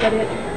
that it?